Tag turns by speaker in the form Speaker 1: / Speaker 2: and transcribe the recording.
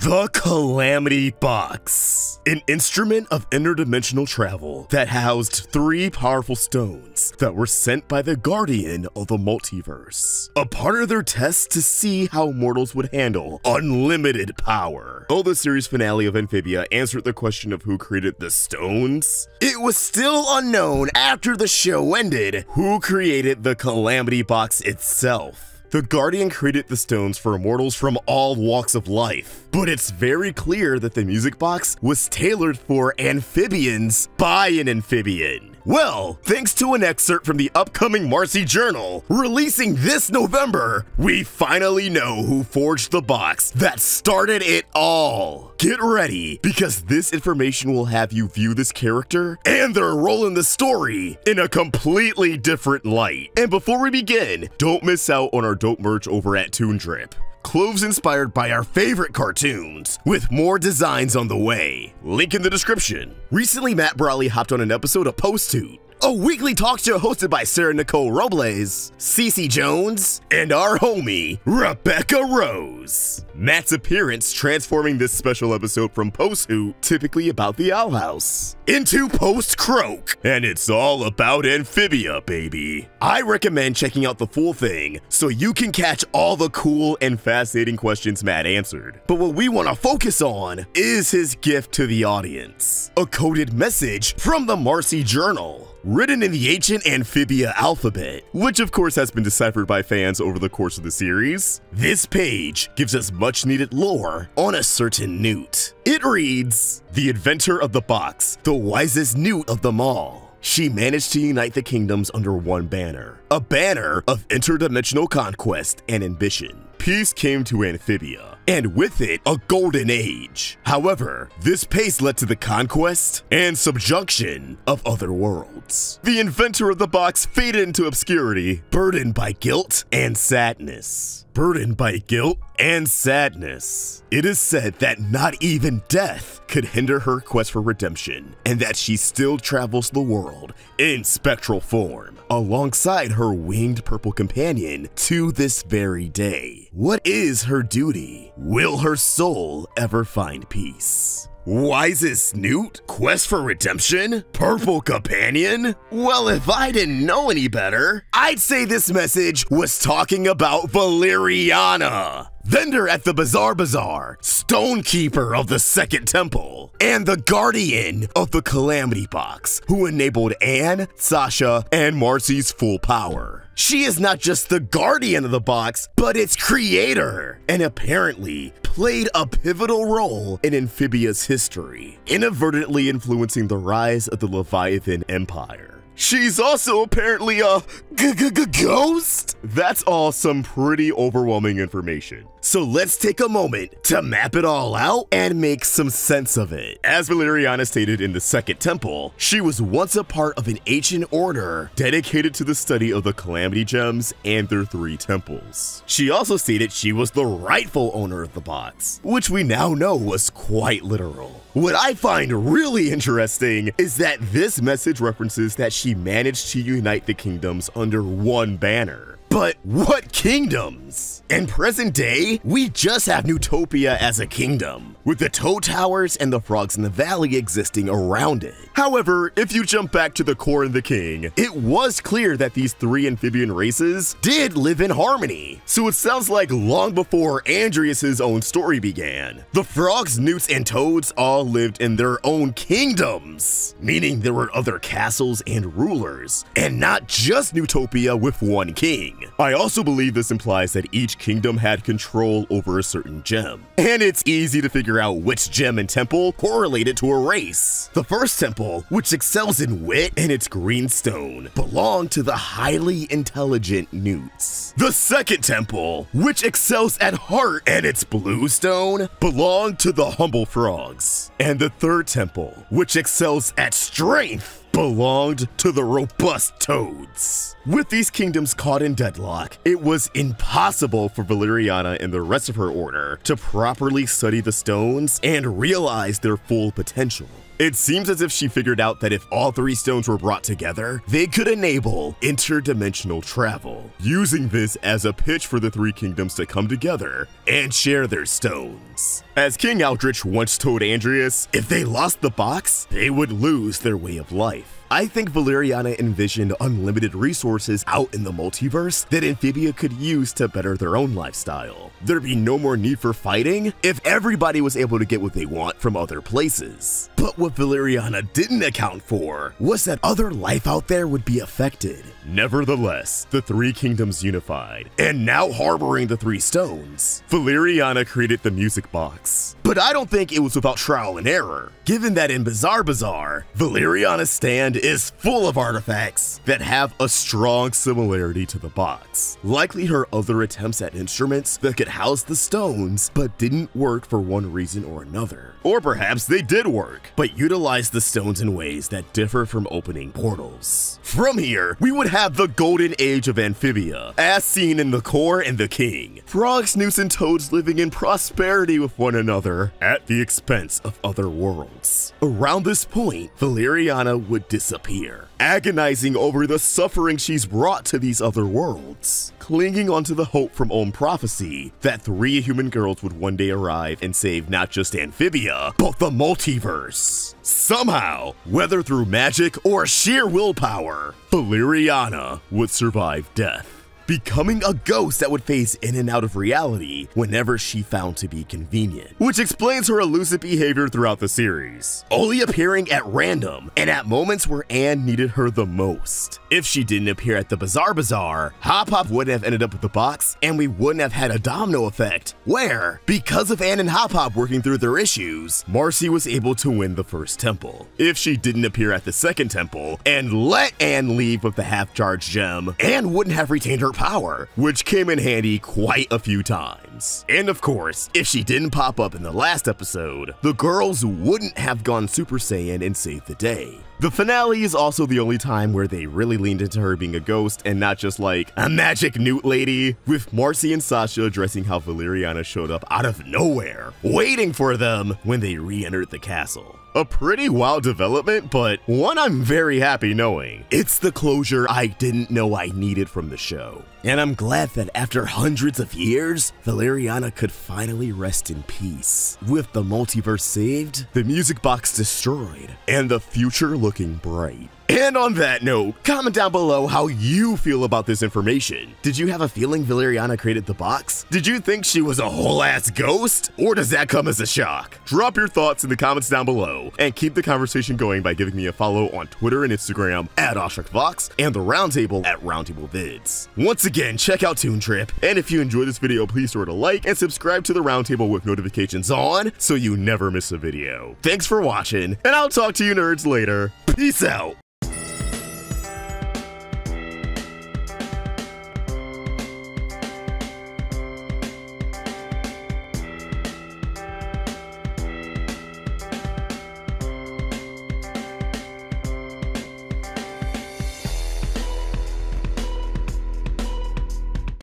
Speaker 1: The Calamity Box, an instrument of interdimensional travel that housed three powerful stones that were sent by the Guardian of the Multiverse, a part of their test to see how mortals would handle unlimited power. Though the series finale of Amphibia answered the question of who created the stones, it was still unknown after the show ended who created the Calamity Box itself. The Guardian created the stones for immortals from all walks of life, but it's very clear that the music box was tailored for amphibians by an amphibian. Well, thanks to an excerpt from the upcoming Marcy Journal, releasing this November, we finally know who forged the box that started it all. Get ready, because this information will have you view this character and their role in the story in a completely different light. And before we begin, don't miss out on our dope merch over at Toon Drip. Clothes inspired by our favorite cartoons, with more designs on the way. Link in the description. Recently, Matt Braly hopped on an episode of Post Hoot, a weekly talk show hosted by Sarah Nicole Robles, Cece Jones, and our homie, Rebecca Rose. Matt's appearance transforming this special episode from Post Hoot, typically about the Owl House, into Post Croak, and it's all about Amphibia, baby. I recommend checking out the full thing so you can catch all the cool and fascinating questions Matt answered. But what we want to focus on is his gift to the audience a coded message from the Marcy Journal written in the ancient Amphibia alphabet, which of course has been deciphered by fans over the course of the series. This page gives us much needed lore on a certain newt. It reads, The inventor of the box, the wisest newt of them all. She managed to unite the kingdoms under one banner, a banner of interdimensional conquest and ambition. Peace came to Amphibia, and with it, a golden age. However, this pace led to the conquest and subjunction of other worlds. The inventor of the box faded into obscurity, burdened by guilt and sadness. Burdened by guilt and sadness. It is said that not even death could hinder her quest for redemption, and that she still travels the world in spectral form, alongside her winged purple companion to this very day. What is her duty? Will her soul ever find peace? Wisest Newt? Quest for Redemption? Purple Companion? Well, if I didn't know any better, I'd say this message was talking about Valeriana. Vendor at the Bizarre Bazaar, Stonekeeper of the Second Temple, and the Guardian of the Calamity Box, who enabled Anne, Sasha, and Marcy's full power. She is not just the guardian of the box, but its creator, and apparently played a pivotal role in Amphibia's history, inadvertently influencing the rise of the Leviathan Empire. She's also apparently a g -g -g ghost? That's all some pretty overwhelming information. So let's take a moment to map it all out and make some sense of it. As Valeriana stated in the Second Temple, she was once a part of an ancient order dedicated to the study of the Calamity Gems and their three temples. She also stated she was the rightful owner of the box, which we now know was quite literal. What I find really interesting is that this message references that she managed to unite the kingdoms under one banner. But what kingdoms? In present day, we just have Newtopia as a kingdom, with the Toad Towers and the Frogs in the Valley existing around it. However, if you jump back to the core of the king, it was clear that these three amphibian races did live in harmony. So it sounds like long before Andrias's own story began, the frogs, newts, and toads all lived in their own kingdoms, meaning there were other castles and rulers, and not just Newtopia with one king. I also believe this implies that each kingdom had control over a certain gem. And it's easy to figure out which gem and temple correlated to a race. The first temple, which excels in wit and its green stone, belonged to the highly intelligent newts. The second temple, which excels at heart and its blue stone, belonged to the humble frogs. And the third temple, which excels at strength, belonged to the robust toads. With these kingdoms caught in deadlock, it was impossible for Valeriana and the rest of her order to properly study the stones and realize their full potential. It seems as if she figured out that if all three stones were brought together, they could enable interdimensional travel, using this as a pitch for the three kingdoms to come together and share their stones. As King Aldrich once told Andrias, if they lost the box, they would lose their way of life. I think Valeriana envisioned unlimited resources out in the multiverse that Amphibia could use to better their own lifestyle. There'd be no more need for fighting if everybody was able to get what they want from other places. But what Valeriana didn't account for was that other life out there would be affected. Nevertheless, the three kingdoms unified, and now harboring the three stones, Valeriana created the music box. But I don't think it was without trial and error, given that in Bizarre Bazaar, Valeriana's stand is full of artifacts that have a strong similarity to the box. Likely her other attempts at instruments that could house the stones, but didn't work for one reason or another. Or perhaps they did work, but utilized the stones in ways that differ from opening portals. From here, we would have the golden age of Amphibia, as seen in the core and the king. Frogs, newts, and toads living in prosperity with one another at the expense of other worlds. Around this point, Valeriana would disappear, agonizing over the suffering she's brought to these other worlds, clinging onto the hope from Olm prophecy that three human girls would one day arrive and save not just Amphibia, but the multiverse. Somehow, whether through magic or sheer willpower, Valeriana would survive death becoming a ghost that would phase in and out of reality whenever she found to be convenient, which explains her elusive behavior throughout the series, only appearing at random and at moments where Anne needed her the most. If she didn't appear at the Bizarre Bazaar, Hop Pop wouldn't have ended up with the box and we wouldn't have had a domino effect, where, because of Anne and Hop Pop working through their issues, Marcy was able to win the first temple. If she didn't appear at the second temple and let Anne leave with the half-charged gem, Anne wouldn't have retained her power, which came in handy quite a few times. And of course, if she didn't pop up in the last episode, the girls wouldn't have gone Super Saiyan and saved the day. The finale is also the only time where they really leaned into her being a ghost and not just like a magic newt lady, with Marcy and Sasha addressing how Valeriana showed up out of nowhere, waiting for them when they re-entered the castle. A pretty wild development, but one I'm very happy knowing. It's the closure I didn't know I needed from the show. And I'm glad that after hundreds of years, Valeriana could finally rest in peace. With the multiverse saved, the music box destroyed, and the future looking bright. And on that note, comment down below how you feel about this information. Did you have a feeling Valeriana created the box? Did you think she was a whole ass ghost? Or does that come as a shock? Drop your thoughts in the comments down below and keep the conversation going by giving me a follow on Twitter and Instagram at AwestruckVox and the Roundtable at RoundtableVids. Once again, check out Toon Drip, and if you enjoyed this video, please throw it a like and subscribe to the Roundtable with notifications on so you never miss a video. Thanks for watching, and I'll talk to you nerds later. Peace out!